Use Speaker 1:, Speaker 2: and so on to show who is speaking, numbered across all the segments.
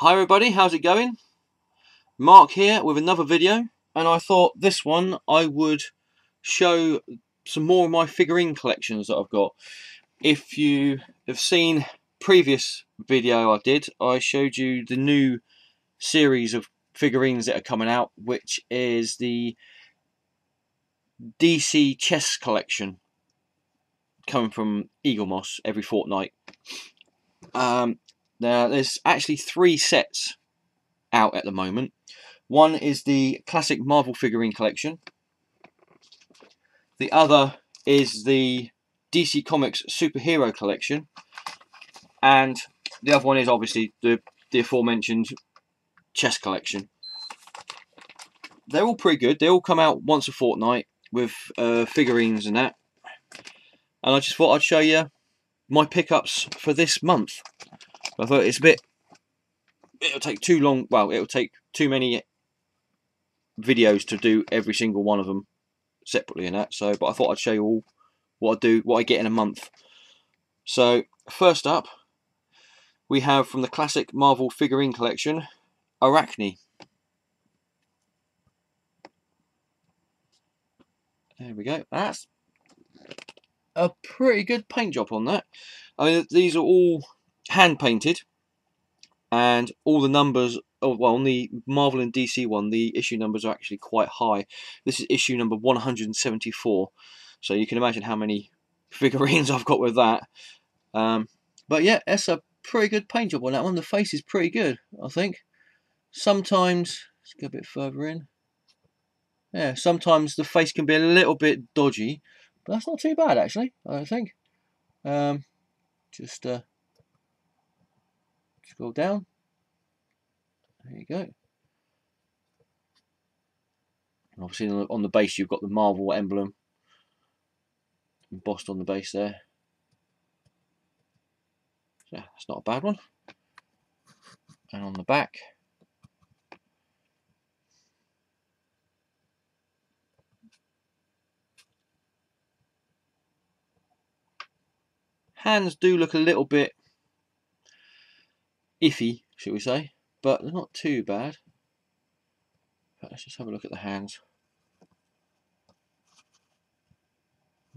Speaker 1: Hi everybody, how's it going? Mark here with another video and I thought this one I would show some more of my figurine collections that I've got. If you have seen previous video I did, I showed you the new series of figurines that are coming out which is the DC chess collection coming from Eaglemoss every fortnight. Um, now, there's actually three sets out at the moment. One is the classic Marvel figurine collection. The other is the DC Comics superhero collection. And the other one is obviously the, the aforementioned chess collection. They're all pretty good. They all come out once a fortnight with uh, figurines and that. And I just thought I'd show you my pickups for this month. I thought it's a bit, it'll take too long, well, it'll take too many videos to do every single one of them separately and that, so, but I thought I'd show you all what I do, what I get in a month. So, first up, we have from the classic Marvel figurine collection, Arachne. There we go, that's a pretty good paint job on that. I mean, these are all hand painted and all the numbers oh, well on the Marvel and DC one the issue numbers are actually quite high. This is issue number 174 so you can imagine how many figurines I've got with that. Um, but yeah that's a pretty good paint job on that one. The face is pretty good I think. Sometimes let's go a bit further in. Yeah sometimes the face can be a little bit dodgy but that's not too bad actually I think. Um, just uh, Scroll down. There you go. And obviously on the base you've got the Marvel emblem embossed on the base there. Yeah, that's not a bad one. And on the back, hands do look a little bit iffy, shall we say, but they're not too bad. let's just have a look at the hands.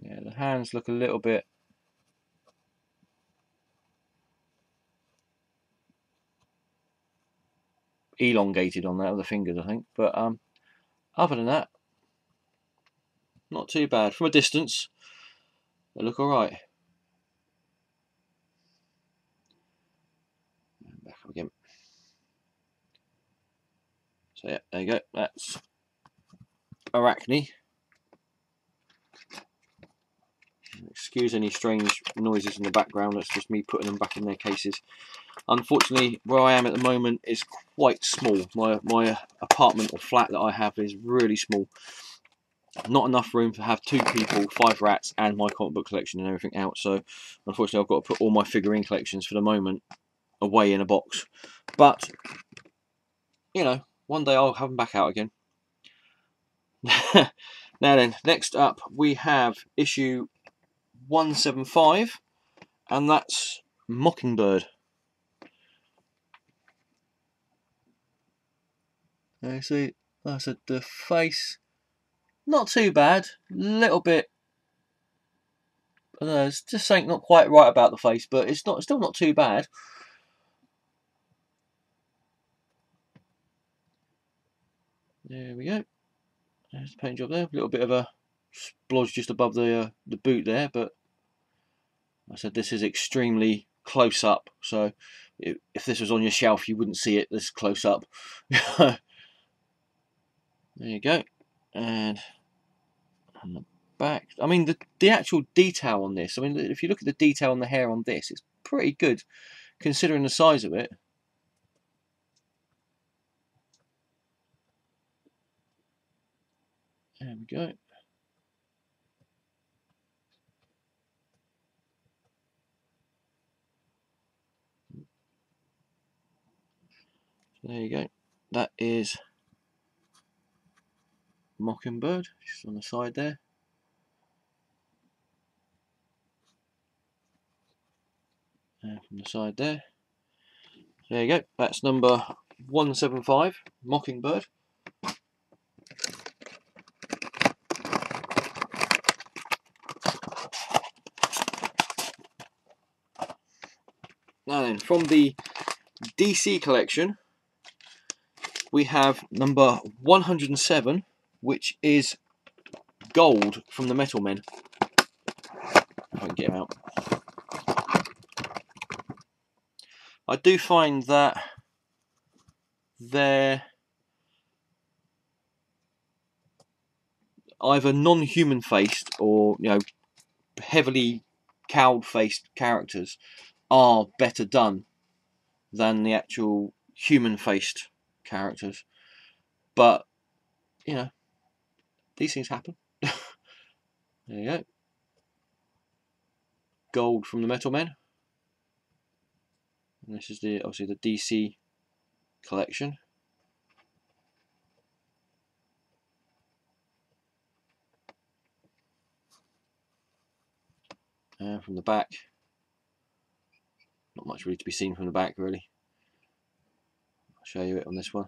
Speaker 1: Yeah, the hands look a little bit elongated on that with the fingers, I think. But um, other than that, not too bad. From a distance, they look alright. again. So yeah, there you go. That's Arachne. Excuse any strange noises in the background, that's just me putting them back in their cases. Unfortunately, where I am at the moment is quite small. My, my apartment or flat that I have is really small. Not enough room to have two people, five rats, and my comic book collection and everything out. So, unfortunately, I've got to put all my figurine collections for the moment away in a box. But, you know, one day I'll have them back out again. now then, next up we have issue 175, and that's Mockingbird. I see, I said the face, not too bad, little bit I don't know, it's just something not quite right about the face, but it's not still not too bad. There we go. There's the paint job there. A little bit of a splodge just above the uh, the boot there, but I said this is extremely close up. So if this was on your shelf, you wouldn't see it this close up. there you go. And on the back, I mean the the actual detail on this. I mean, if you look at the detail on the hair on this, it's pretty good considering the size of it. We go. There you go. That is Mockingbird, just on the side there. And from the side there. There you go. That's number 175, Mockingbird. From the DC collection, we have number 107, which is gold from the Metal Men. I can get him out. I do find that they're either non-human faced or you know heavily cowed faced characters are better done than the actual human faced characters. But, you know, these things happen. there you go. Gold from the Metal Men. And this is the obviously the DC collection. And from the back, not much really to be seen from the back really. I'll show you it on this one.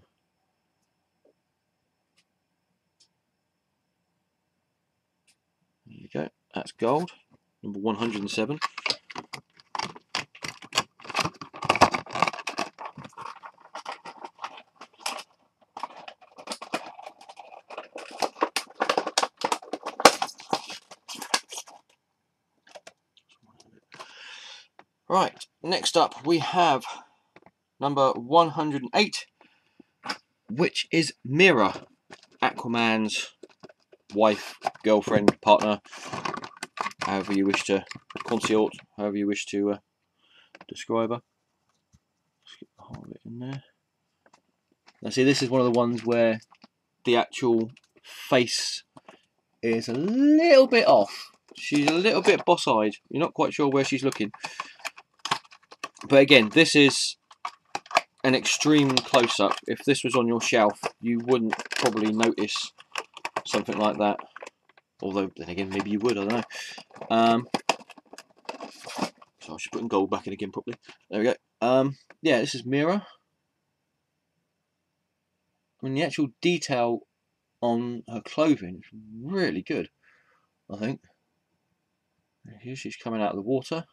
Speaker 1: There you go, that's gold, number 107. Right, next up we have number 108, which is Mera, Aquaman's wife, girlfriend, partner, however you wish to, consort, however you wish to uh, describe her. Let's get the whole of it in there. Now see, this is one of the ones where the actual face is a little bit off. She's a little bit boss-eyed. You're not quite sure where she's looking. But again, this is an extreme close-up. If this was on your shelf, you wouldn't probably notice something like that. Although, then again, maybe you would, I don't know. Um, so I should put gold back in again properly. There we go. Um, yeah, this is. I mean, the actual detail on her clothing is really good, I think. Here she's coming out of the water.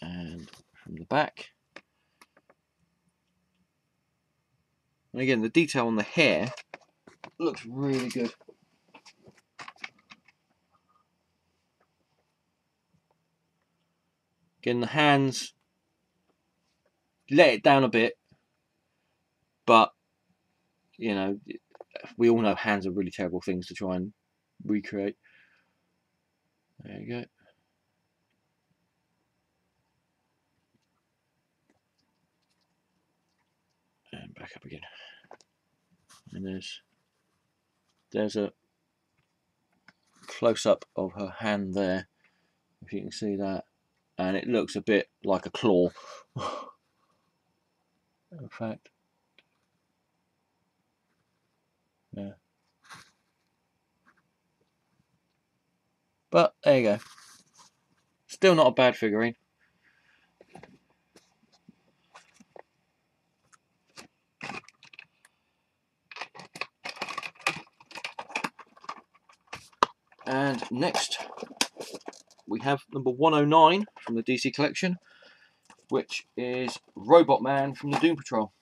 Speaker 1: And from the back. And again, the detail on the hair looks really good. Again, the hands let it down a bit, but you know, we all know hands are really terrible things to try and recreate. There you go. Back up again. And there's there's a close-up of her hand there if you can see that. And it looks a bit like a claw. In fact yeah. But there you go. Still not a bad figurine And next, we have number 109 from the DC collection, which is Robot Man from the Doom Patrol.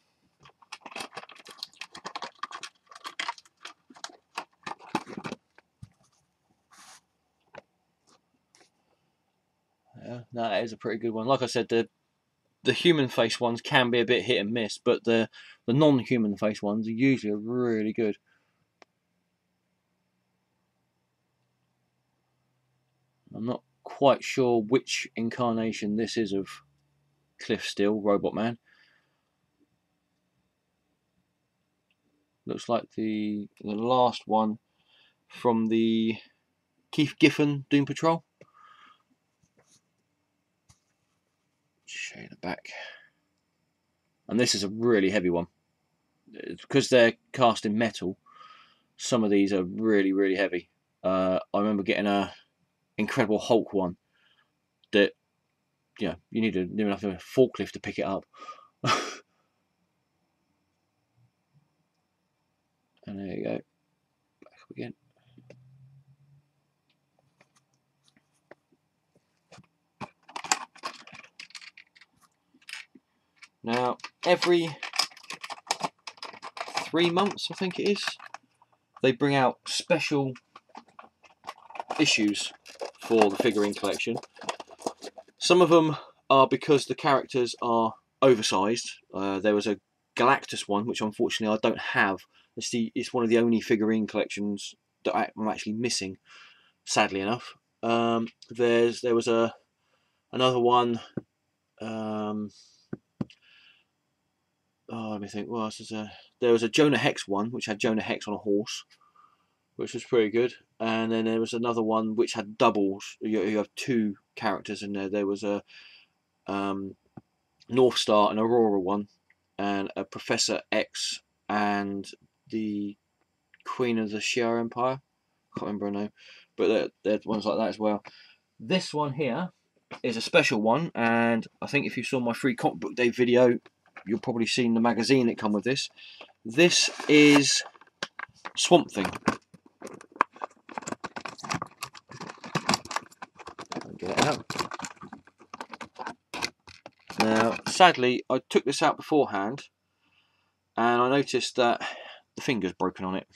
Speaker 1: Yeah, that is a pretty good one. Like I said, the the human face ones can be a bit hit and miss, but the the non-human face ones are usually really good. I'm not quite sure which incarnation this is of Cliff Steele, Robot Man. Looks like the the last one from the Keith Giffen Doom Patrol. Show the back. And this is a really heavy one. Because they're cast in metal, some of these are really really heavy. Uh, I remember getting a Incredible Hulk one that yeah you need a near enough a forklift to pick it up. and there you go, back up again. Now, every three months, I think it is, they bring out special issues for the figurine collection. Some of them are because the characters are oversized. Uh, there was a Galactus one, which unfortunately I don't have. It's, the, it's one of the only figurine collections that I'm actually missing, sadly enough. Um, there's there was a another one. Um, oh, let me think. What is? There was a Jonah Hex one, which had Jonah Hex on a horse, which was pretty good. And then there was another one which had doubles. You, you have two characters in there. There was a um, North Star and Aurora one, and a Professor X and the Queen of the Shi'ar Empire. I Can't remember her name, but there, there's ones like that as well. This one here is a special one, and I think if you saw my free comic book day video, you'll probably seen the magazine that come with this. This is Swamp Thing. Get it out. Now, sadly, I took this out beforehand, and I noticed that the finger's broken on it.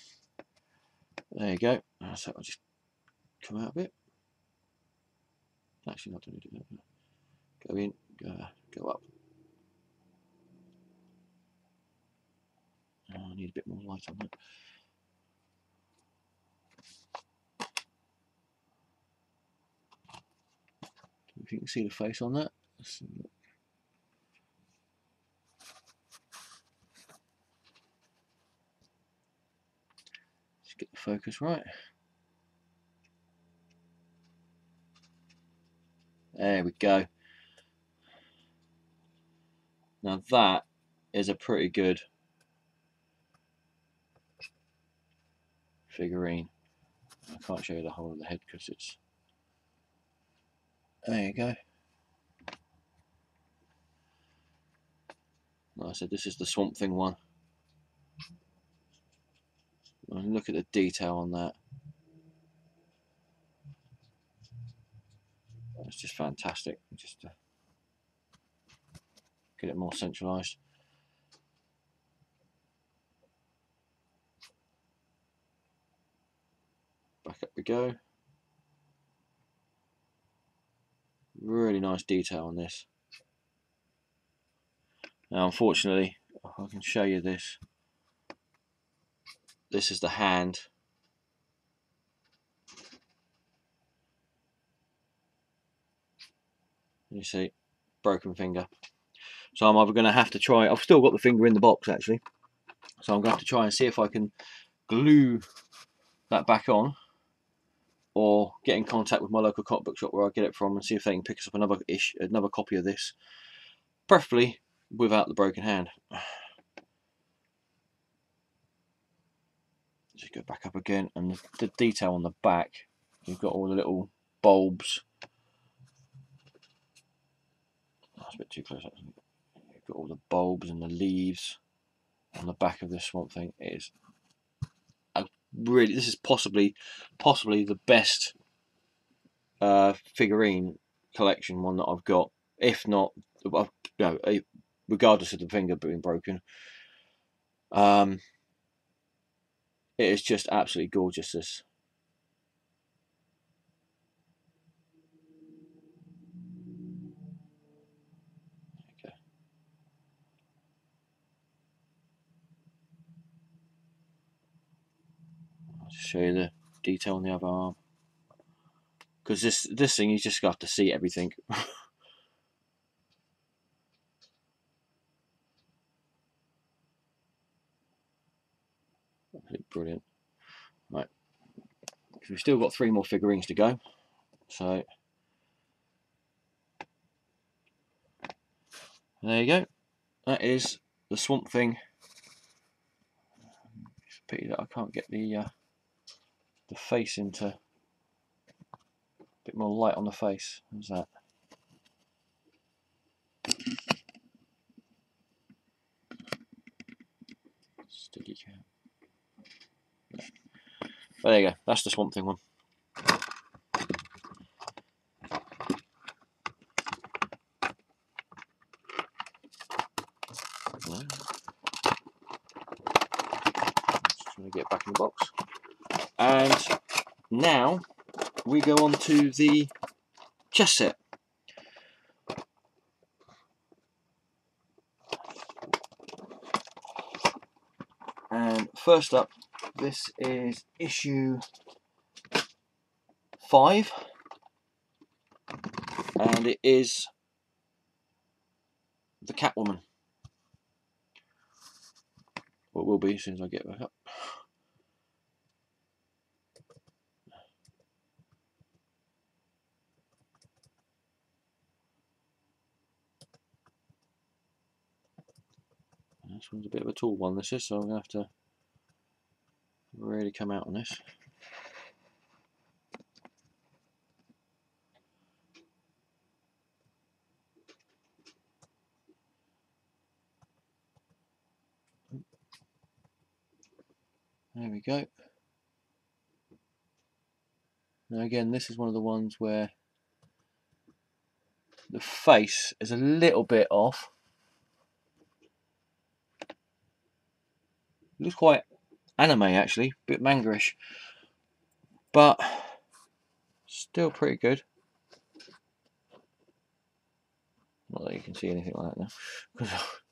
Speaker 1: There you go. So I'll just come out a bit. Actually, not doing it. Go in, go, go up. Oh, I need a bit more light on that. You can see the face on that. Let's get the focus right. There we go. Now that is a pretty good figurine. I can't show you the whole of the head because it's there you go. Like I said, this is the Swamp Thing one. look at the detail on that. It's just fantastic. Just to get it more centralised. Back up we go. Really nice detail on this. Now unfortunately, I can show you this. This is the hand. You see, broken finger. So I'm either going to have to try, I've still got the finger in the box actually. So I'm going to have to try and see if I can glue that back on or get in contact with my local comic book shop where I get it from and see if they can pick us up another ish, another copy of this, preferably without the broken hand. Just go back up again, and the detail on the back, you've got all the little bulbs. That's a bit too close. You've got all the bulbs and the leaves on the back of this swamp thing. It is really this is possibly possibly the best uh, figurine collection one that I've got. If not, regardless of the finger being broken, um, it is just absolutely gorgeous. This. Show you the detail on the other arm. Because this this thing, you just got to see everything. Brilliant. Right. We've still got three more figurines to go. So there you go. That is the Swamp Thing pity that I can't get the uh, the face into a bit more light on the face. How's that? Sticky cat. But there you go. That's the Swamp Thing one. Just trying to get back in the box. And now we go on to the chess set. And first up, this is issue five, and it is the Catwoman. Well, will be as soon as I get back up. This one's a bit of a tall one, this is, so I'm going to have to really come out on this. There we go. Now again, this is one of the ones where the face is a little bit off. Looks quite anime actually, a bit mangaish, but still pretty good. Not that you can see anything like that now.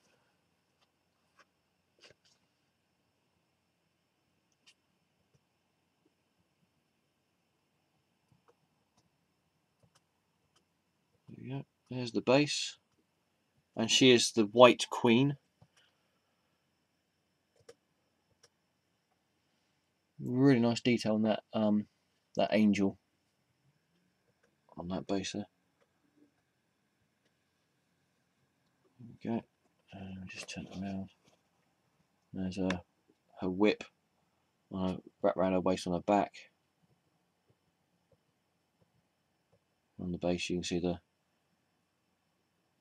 Speaker 1: There's the base, and she is the White Queen. Really nice detail on that um that angel on that base there. Okay, and just turn it around. There's a her whip uh, wrap around her waist on her back. On the base, you can see the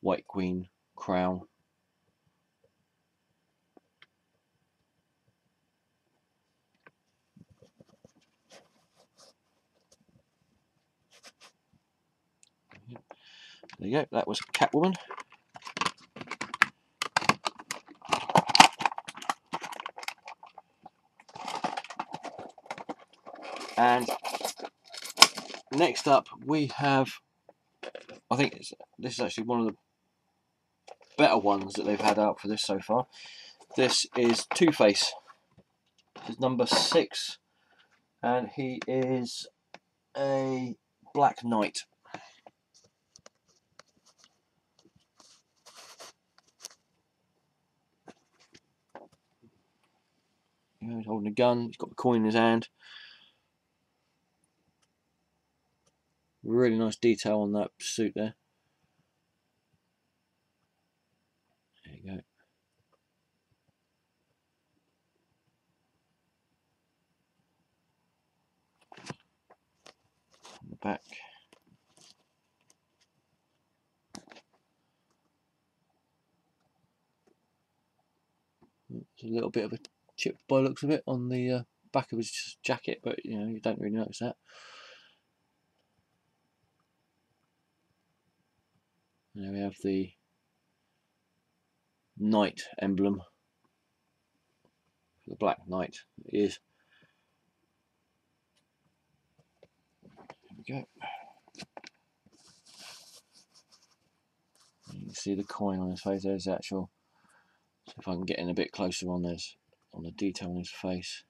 Speaker 1: White Queen crown. There you go, that was Catwoman. And next up we have, I think this is actually one of the better ones that they've had out for this so far. This is Two-Face. This is number six and he is a Black Knight. You know, he's holding a gun, he's got the coin in his hand. Really nice detail on that suit there. There you go. On the back. There's a little bit of a chipped by looks of it on the uh, back of his jacket, but you know you don't really notice that. There we have the knight emblem. The black knight is. There we go. You can see the coin on his face. There's the actual. So if I can get in a bit closer on this, on the detail on his face.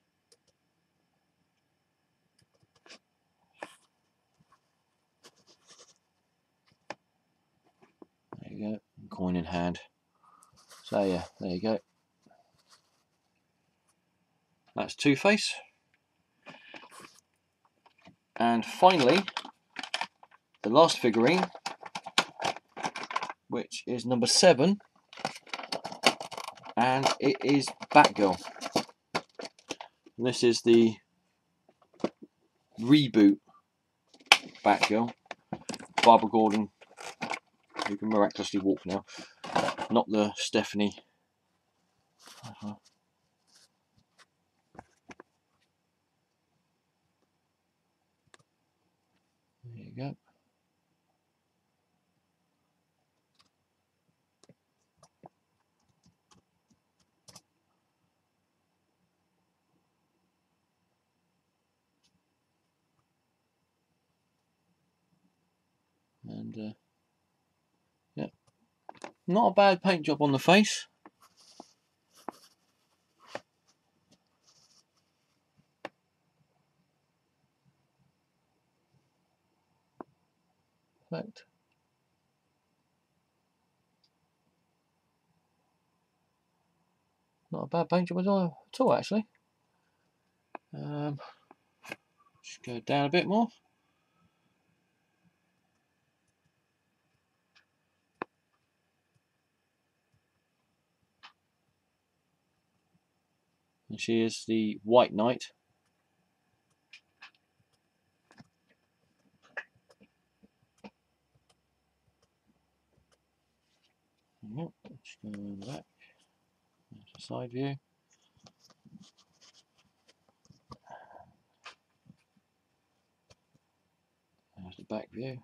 Speaker 1: There you go, coin in hand. So yeah, there you go. That's Two-Face. And finally, the last figurine, which is number seven, and it is Batgirl. And this is the reboot Batgirl. Barbara Gordon, who can miraculously walk now. Not the Stephanie. Uh -huh. There you go. And uh, yeah not a bad paint job on the face Perfect. Not a bad paint job at all, actually. Um, just go down a bit more. And she is the White Knight. Yep, let's go back. There's a side view. There's the back view.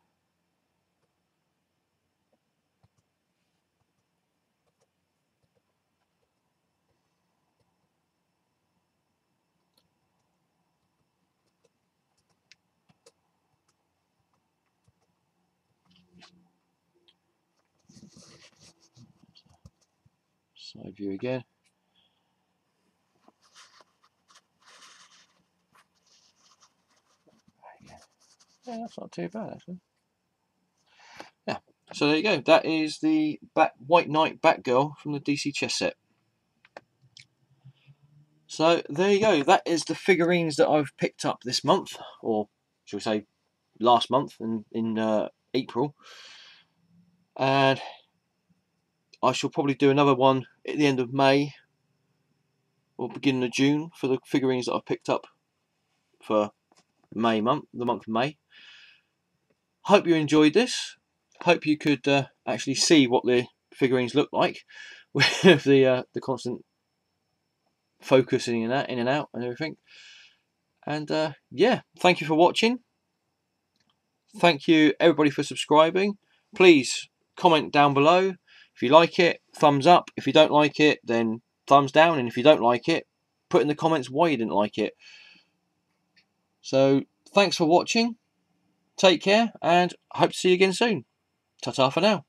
Speaker 1: Side view again. Yeah, that's not too bad actually. Yeah, so there you go. That is the Bat White Knight Batgirl from the DC chess set. So there you go. That is the figurines that I've picked up this month, or shall we say, last month in in uh, April. And I shall probably do another one at the end of May or beginning of June for the figurines that I've picked up for May month, the month of May. Hope you enjoyed this. Hope you could uh, actually see what the figurines look like with the uh, the constant focusing in that in and out and everything. And uh, yeah, thank you for watching. Thank you everybody for subscribing. Please comment down below if you like it, thumbs up. If you don't like it, then thumbs down. And if you don't like it, put in the comments why you didn't like it. So, thanks for watching. Take care, and hope to see you again soon. Ta-ta for now.